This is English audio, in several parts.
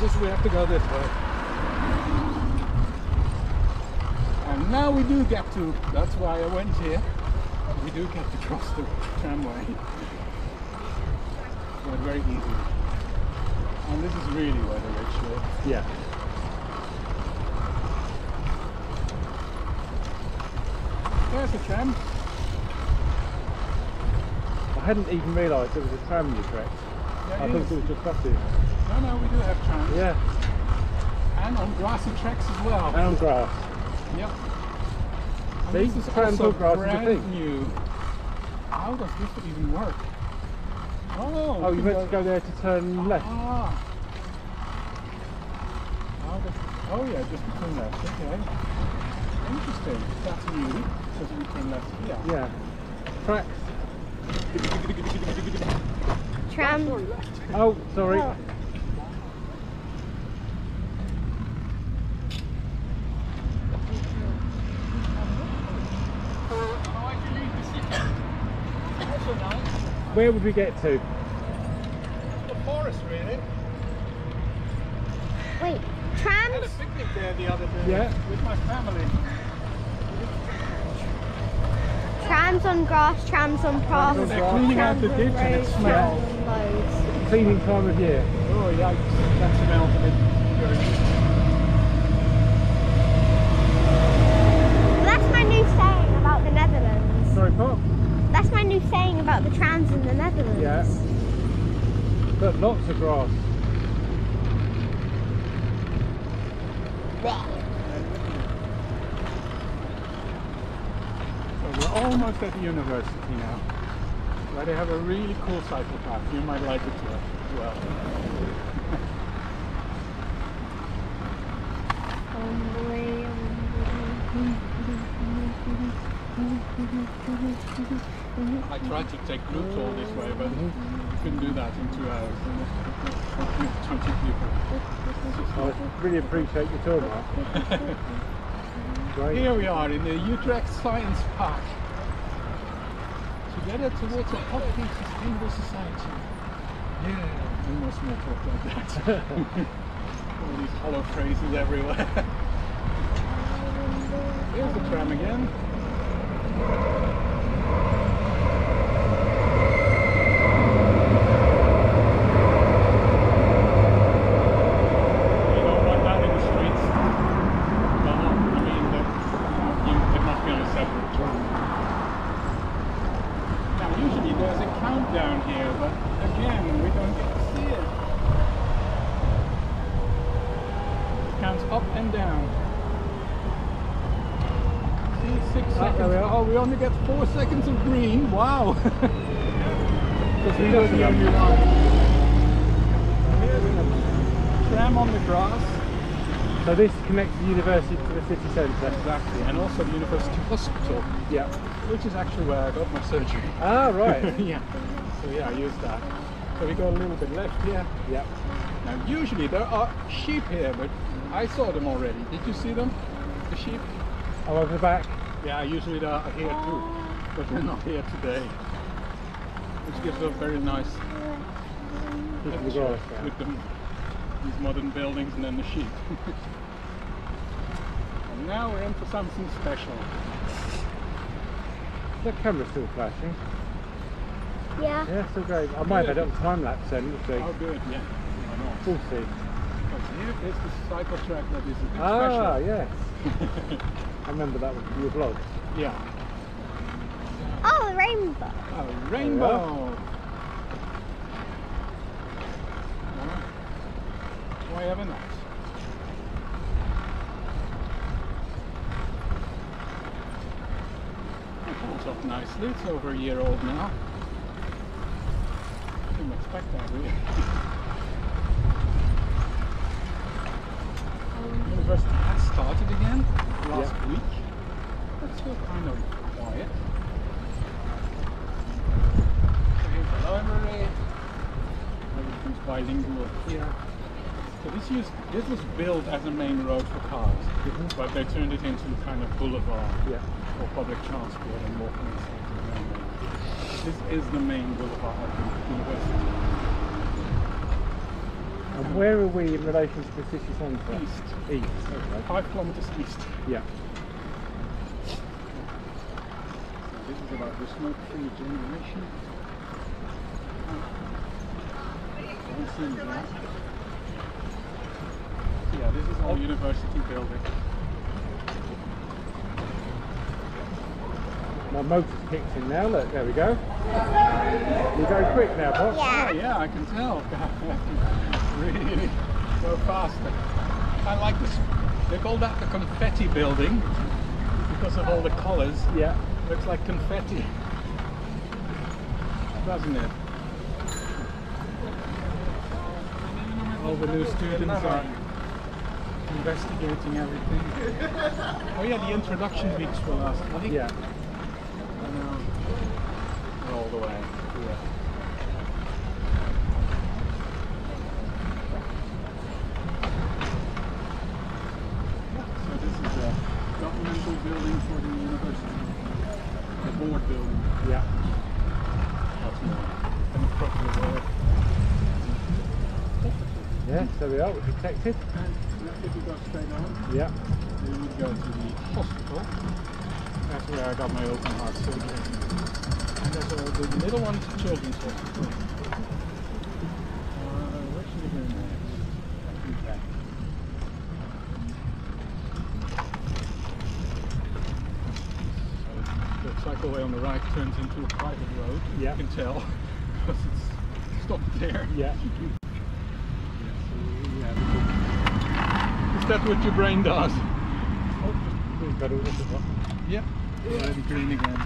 houses, we have to go this way. And now we do get to, that's why I went here, we do get to cross the tramway. But very easily. And this is really where the rich live. Yeah. There's a tram. I hadn't even realised there was a tram in Utrecht. I thought it was just buses. No, no, we do have trams. Yeah, And on grassy tracks as well. and on grass. Yep. And See, this is also grass brand new. How does this even work? Oh, Oh, you meant to go there to turn left. Ah. Oh yeah, just to turn left. Okay. Interesting. That's new. Because we turn left here. Yeah. Tracks. Tram. Oh, sorry. Ah. Where would we get to? The forest, really. Wait, trams? I had a picnic there the other day Yeah. with my family. Trams on grass. Trams on paths. They're grass. cleaning out the on ditch and it roads, smells. Trams loads. Cleaning time of year. Oh yeah, that a bit. That's my new saying about the Netherlands. Sorry, Pop. That's my new saying about the trams in the Netherlands. Yeah. But lots of grass. So we're almost at the university now. Where they have a really cool cycle path. You might like it too as well. I tried to take groups all this way, but you couldn't do that in two hours. With 20 people. I really appreciate your tour, Mark. Here we are in the Utrecht Science Park. Together towards a healthy, sustainable society. Yeah, no more small talk like that. All these hollow phrases everywhere. Here's the tram again. You don't want that in the streets. Well, no, I mean, the, you, it must be on a separate track. Now, usually there's a countdown here, but again, we don't get to see it. It counts up and down. See, six Ah, seconds. there we are. Oh, we only get four seconds of green. Wow. Because we Just were the enough. only one. Here's a tram on the grass. So this connects the university to the city centre. Exactly, and also the University Hospital, Yeah. which is actually where I got my surgery. Ah, right. yeah. So yeah, I used that. So we go a little bit left here. yeah. Now usually there are sheep here, but I saw them already. Did you see them? The sheep? Oh, over the back. Yeah, usually they are here too, but they're not here today. Which gives a very nice Keeping the picture with them, these modern buildings and then the sheep. and now we're in for something special. Is that camera still flashing? Yeah. Yeah, still great. I might have had it on time lapse then, we'll see. Oh good, yeah. Not? We'll see. Because here is the cycle track that is a bit Ah, special. yes. I remember that one from your vlog. Yeah. Oh, the rainbow. A rainbow. Well, Why haven't I? It holds up nicely. It's over a year old now. Didn't expect that really. University has started again last Yeah. Week. But still kind of quiet. So here's the library. Everything's bilingual here. So this used this was built as a main road for cars, Mhm. but they turned it into kind of boulevard Yeah. for public transport and walking inside the railway. This is the main boulevard of the university. And where are we in relation to the city centre? East. East. Okay. Five kilometers east. Yeah. So this is about the smoke-free generation. Don't see that. Yeah, this is all university building. My motor's kicked in now. Look, there we go. You go quick now, Pop. Oh Yeah. yeah, I can tell. really go faster. I like this. They call that the confetti building because of all the colours. Yeah. Looks like confetti. Doesn't it? All the new students are investigating everything. Oh yeah, the introduction weeks were last. Yeah. All the way. Yeah. So this is a governmental building for the university. The board building. Yeah. That's more an appropriate word. Yeah. So we are. We're protected. And if you go straight on, Yeah. we would go to the hospital. That's where I got my open heart surgery. And there's a, the little one's children's hospital. Uh, where should we go next? So the cycleway on the right turns into a private road. Yeah. You can tell because it's stopped there. Yeah. Is that what your brain does? We've got all this as well. Yep. Already green again.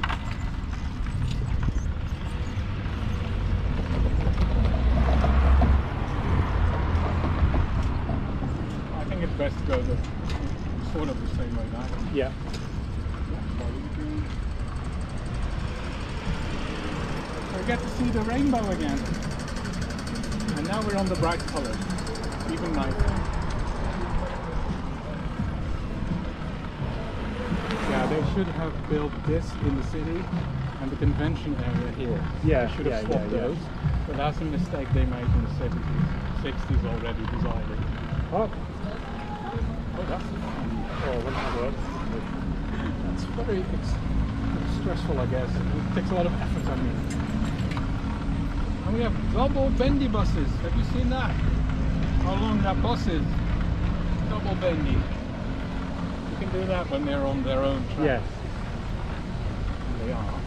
I think it's best to go the sort of the same way back. Yeah. So we get to see the rainbow again. And now we're on the bright colors. Even nicer. Should have built this in the city and the convention area here. Yeah, They should have yeah, swapped yeah, yeah. those. But that's a mistake they made in the 70s, 60s already decided. Pop. Oh. oh, that's. Oh, when that works. That's very it's stressful, I guess. It takes a lot of effort, I mean. And we have double bendy buses. Have you seen that? How long that bus is? Double bendy. Can do that when they're on their own track. Yes. They are.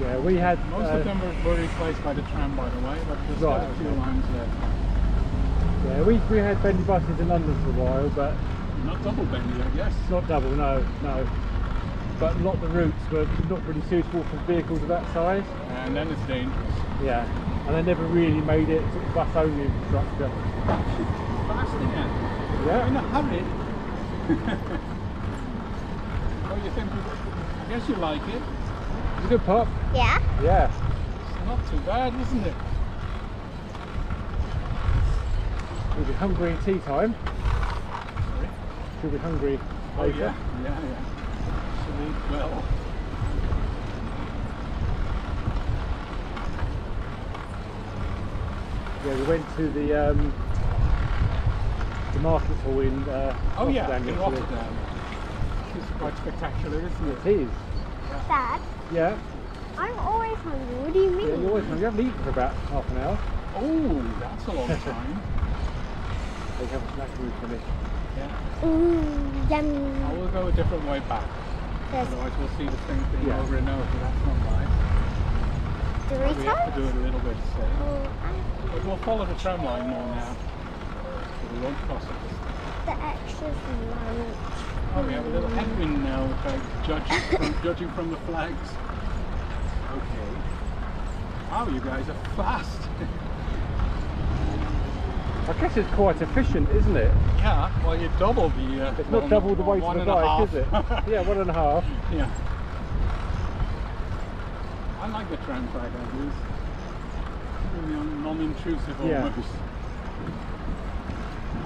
Yeah. We had. Most uh, of them were, replaced by the tram, by the way, but there's Right, a few okay. lines left. Yeah. We we had bendy buses in London for a while, but Not double bendy, I guess. not double. No. No. But a lot of the routes were not really suitable for vehicles of that size. And then it's dangerous. Yeah. And they never really made it sort of bus only infrastructure. Fast again. Yeah. In a hurry. oh, you think? I guess you like it. It's a good pop. Yeah. Yeah. It's not too bad, isn't it? We'll be hungry in tea time. Sorry. We'll be hungry Oh later. yeah, yeah, yeah. Should eat well. Yeah, we went to the um, the market hall in uh, Oh yeah, in yesterday. Rotterdam. It's quite spectacular, isn't it? It is. Dad, Yeah. I'm always hungry. What do you mean? yeah you're always hungry. You haven't eaten for about half an hour. Oh, that's a long time. They have a snack when we finish. yeah. Ooh, yummy. I will go a different way back. There's Otherwise we'll see the same thing Yeah. over and over. That's not nice. We have to do it a little bit safe. Oh, But we'll follow the tram line more now. So we won't cross it. the extras lunch. Oh, we have a little headwind now, if I judge from, judging from the flags. Okay. Wow, you guys are fast. I guess it's quite efficient, isn't it? yeah, well, you double the. Uh, It's not one- double the weight of the bike, is it? yeah, one and a half. yeah. I like the tram ride I use. Non- non-intrusive Yeah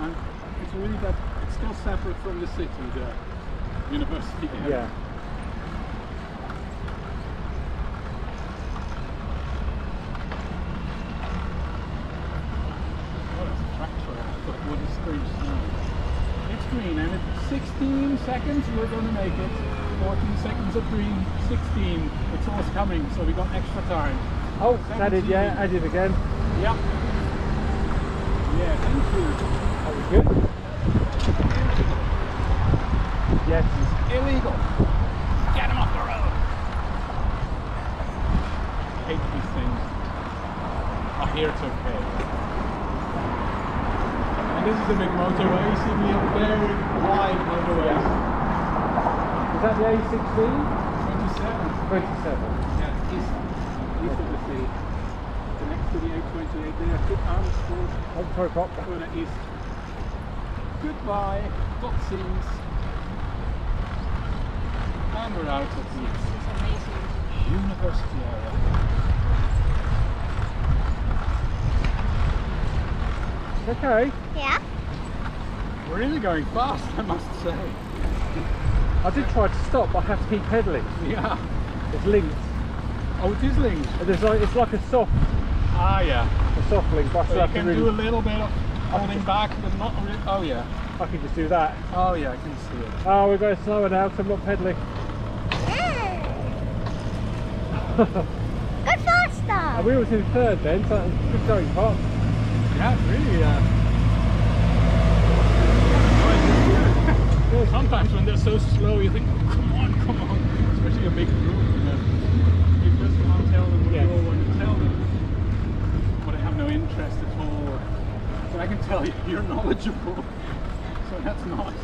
and it's really that it's still separate from the city, the university area. Yeah. Oh, green and in 16 seconds we're going to make it. 14 seconds of green 16 it's almost coming so we got extra time. Oh 17. that is yeah i did again. Yep yeah thank you. Good. Yes. Illegal. Get him off the road. I hate these things. I hear it's okay. And this is the big motorway. You see me up there with wide motorways. Is that the A16? 27. 27. Yeah, east, east of the city. The next to the A28 there, two arms full Oh, sorry, Pop. further east. Goodbye, Boxings. And we're out of the university area. Okay. Yeah. We're really going fast, I must say. I did try to stop, but I have to keep pedaling. Yeah. It's linked. Oh, it is linked. There's like, it's like a soft, Ah, yeah. a soft link, but I So you can really, do a little bit of holding back, but not really. Oh, yeah. I can just do that. Oh, yeah, I can see it. Oh, we're going slower now, so I'm not pedaling. Go faster. And we was in third then, so it was good going, Pop. Yeah, really. Uh, sometimes when they're so slow, you think, oh, come on, come on. Especially a big group. You, know. you just can't tell them what Yeah. you all want to tell them. But they have no interest at all. But I can tell you, you're knowledgeable. So that's nice.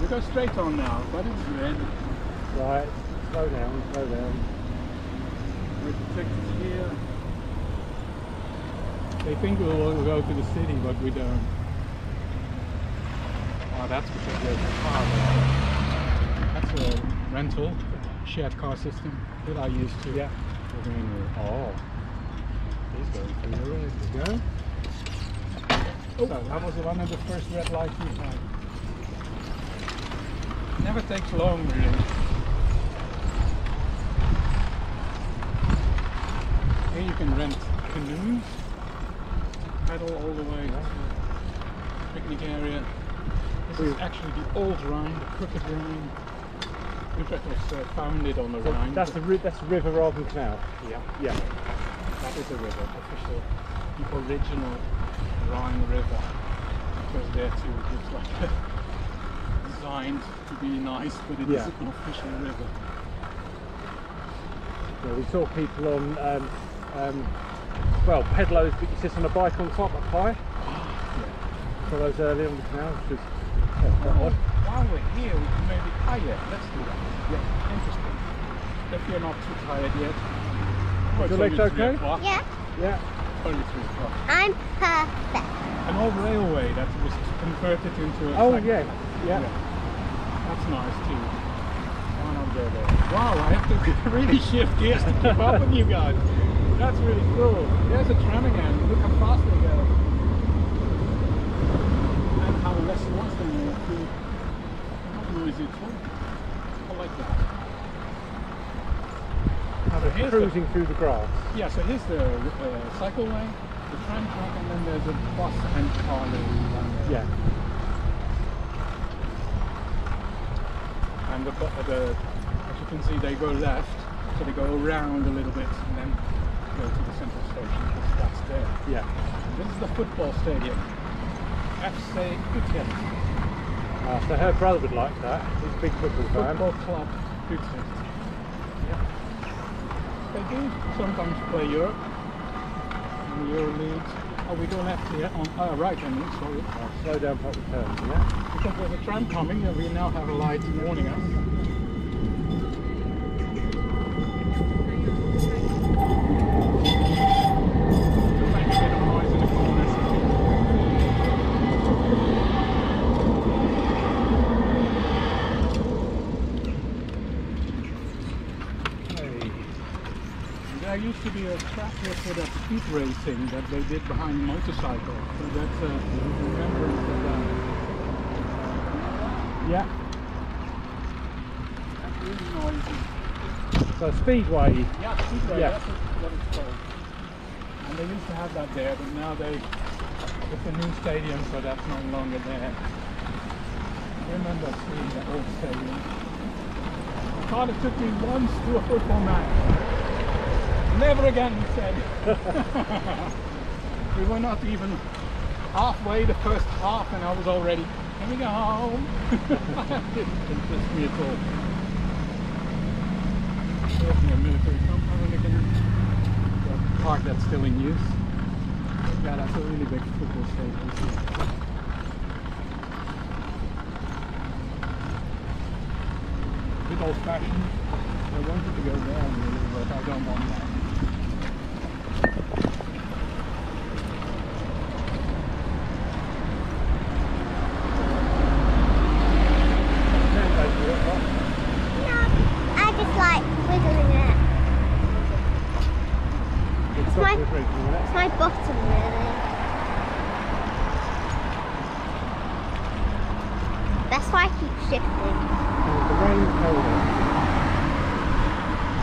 We go straight on now, but it's red. Right, slow down, slow down. We're protected here. They think we'll all go to the city, but we don't. Oh, that's because there's a car there. That's a rental shared car system that I used to. Yeah. We're oh. going to- Oh, he's going through the road. Go. So that was one of the first red lights we had. Never takes long, really. Here you can rent canoes, paddle all the way to the picnic area. This is actually the old Rhine, the crooked Rhine. Utrecht was uh, founded on the So Rhine. that's the that's the river rather than canal. yeah, Yeah. that is a river, official, the original Rhine River. because was there too. It looks like designed to be nice, but it Yeah. not an official river. Yeah, we saw people on, um, um, well, pedlos, but you sit on a bike on top up high. Saw those early on the canal, which was quite Well, odd. while we're here, we can maybe. Ah, yeah, let's do that. Yeah, interesting. If you're not too tired yet. Well, Your legs okay? Yeah. Yeah. Only three o'clock. I'm perfect. An old railway that was converted into a. Oh, cycle yeah, track. yeah. That's nice too. Why not go there? Wow, I have to really shift gears to keep up with you guys. That's really cool. There's a tram again. Look how fast they go. And how less noise they make too. Not noisy at all. I like that. So they're the- cruising through the grass. Yeah, so here's the uh, cycleway, the tram track, and then there's a bus and car lane down there. Yeah. And the, bu- the, as you can see, they go left, so they go around a little bit and then go to the central station because that's there. Yeah. This is the football stadium. FC Utrecht Uh, so her brother would like that. He's a big football fan. Football Club Utrecht. Yeah. Sometimes play Europe. In the Euro League. Oh, we go left here on, oh, right, I mean, sorry. Uh, slow down public turns, yeah? Because there's a tram coming and we now have a light warning us. To make a bit of noise in the corners. Hey. There used to be a track here for racing that they did behind the motorcycle. So that's a remembrance of that. Yeah. That's really noisy. So Speedway. Yeah, Speedway, Yeah. that's what it's called. And they used to have that there, but now they, it's a new stadium, so that's no longer there. I remember seeing the old stadium. My father took me once to a football match. Never again, he said. we were not even halfway the first half and I was already coming home. didn't interest me at all. There's a military compound again. The park that's still in use. Yeah, that's a really big football stadium. bit old fashioned. I wanted to go really, but I don't want that. No, I just like wiggling it. It's my- not really drinking It's my bottom really. That's why I. And the rain colder.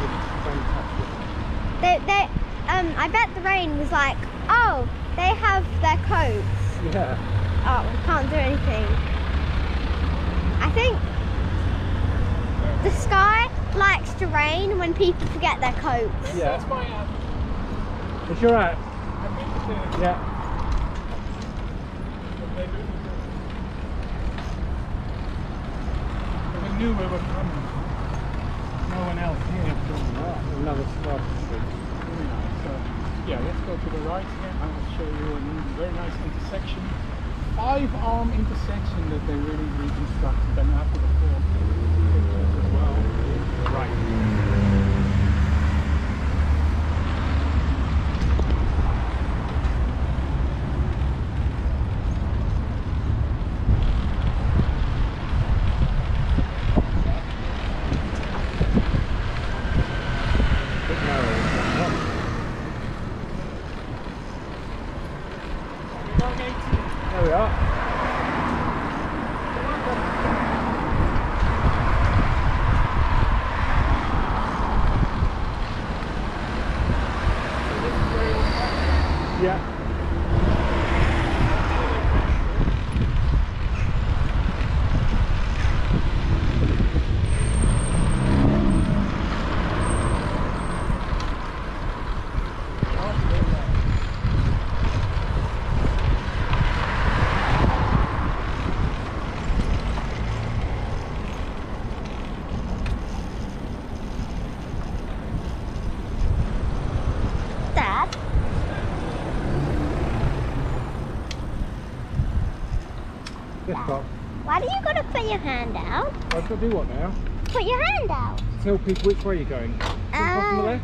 It's. They, they, um, I bet the rain was like, oh, they have their coats. Yeah. Oh, we can't do anything. I think the sky likes to rain when people forget their coats. Yeah. That's my app. It's your hat. I've been to the- Yeah. what they do. But we knew we were coming. No one else here. Another street. Very nice. So, yeah, let's go to the right here. I will show you a very nice intersection. Five arm intersection that they really reconstructed and after the four as well. Right. Bit narrow. isn't it? There we are. Yeah. Dad, This part. why do you gotta put your hand out? I've got to do what now? Put your hand out. Tell people which way you're going. From the Ah. left?